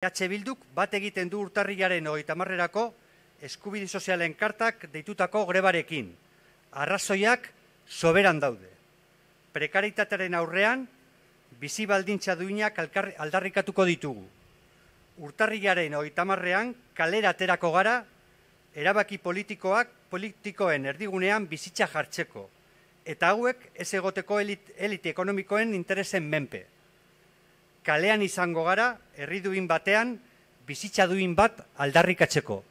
EH Bilduk bat egiten du urtarrilaren hogeita marrerako eskubide sozialen kartak deitutako grebarekin. Arrazoiak soberan daude. Prekaritatearen aurrean, bizi baldintza duinak aldarrikatuko ditugu. Urtarrilaren hogeita marrean, kalera aterako gara, erabaki politikoak politikoen erdigunean bizitza jartzeko. Eta hauek ez egoteko elit, elite ekonomikoen interesen menpe kalean izango gara herri duin batean bizitza duin bat aldarrikatzeko.